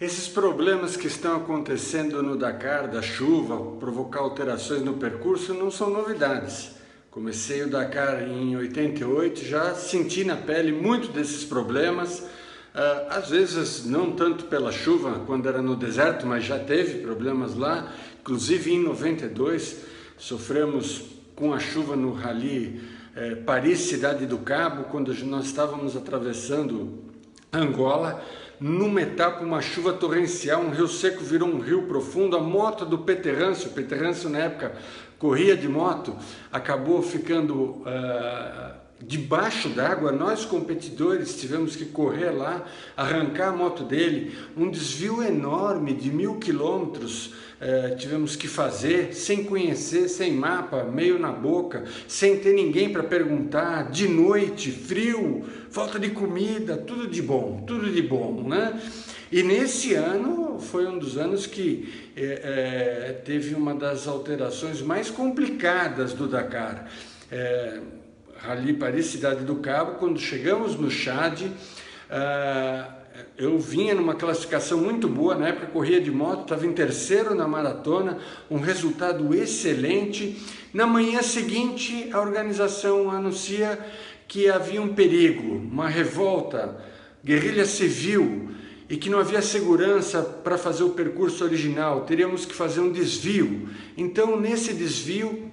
Esses problemas que estão acontecendo no Dakar, da chuva, provocar alterações no percurso, não são novidades. Comecei o Dakar em 88, já senti na pele muito desses problemas, ah, às vezes não tanto pela chuva, quando era no deserto, mas já teve problemas lá. Inclusive em 92 sofremos com a chuva no rally eh, Paris-Cidade do Cabo, quando nós estávamos atravessando Angola numa etapa, uma chuva torrencial, um rio seco virou um rio profundo, a moto do Peterrâncio, Peterrâncio na época corria de moto, acabou ficando uh, debaixo d'água, nós competidores tivemos que correr lá, arrancar a moto dele, um desvio enorme de mil quilômetros eh, tivemos que fazer, sem conhecer, sem mapa, meio na boca, sem ter ninguém para perguntar, de noite, frio, falta de comida, tudo de bom, tudo de bom, né? E nesse ano foi um dos anos que eh, eh, teve uma das alterações mais complicadas do Dakar. Rally Paris Cidade do Cabo, quando chegamos no Chad, uh, eu vinha numa classificação muito boa, na época corria de moto, estava em terceiro na maratona, um resultado excelente. Na manhã seguinte, a organização anuncia que havia um perigo, uma revolta, guerrilha civil, e que não havia segurança para fazer o percurso original, teríamos que fazer um desvio. Então, nesse desvio,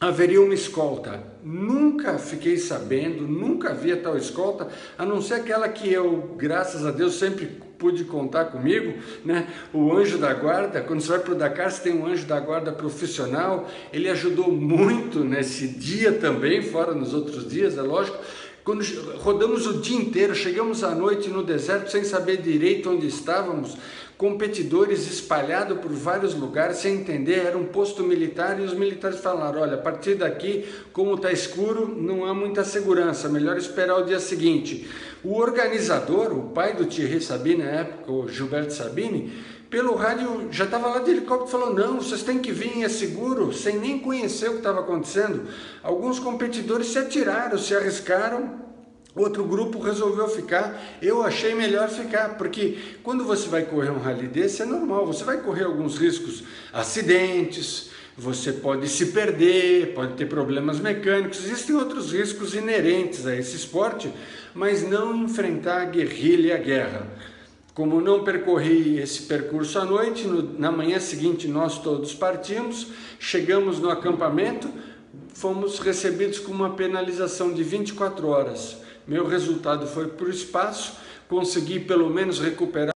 haveria uma escolta. Nunca fiquei sabendo, nunca havia tal escolta, a não ser aquela que eu, graças a Deus, sempre pude contar comigo, né? O anjo da guarda, quando você vai para o Dakar, você tem um anjo da guarda profissional, ele ajudou muito nesse dia também, fora nos outros dias, é lógico, quando rodamos o dia inteiro, chegamos à noite no deserto sem saber direito onde estávamos, competidores espalhados por vários lugares sem entender, era um posto militar e os militares falaram: olha, a partir daqui, como está escuro, não há muita segurança, melhor esperar o dia seguinte. O organizador, o pai do Thierry Sabine na época, o Gilberto Sabine, pelo rádio já estava lá de helicóptero falou: não, vocês têm que vir, é seguro, sem nem conhecer o que estava acontecendo. Alguns competidores se atiraram, se arriscaram. Outro grupo resolveu ficar. Eu achei melhor ficar, porque quando você vai correr um rally desse é normal, você vai correr alguns riscos, acidentes, você pode se perder, pode ter problemas mecânicos, existem outros riscos inerentes a esse esporte, mas não enfrentar a guerrilha e a guerra. Como não percorri esse percurso à noite, no, na manhã seguinte nós todos partimos, chegamos no acampamento, fomos recebidos com uma penalização de 24 horas. Meu resultado foi para o espaço, consegui pelo menos recuperar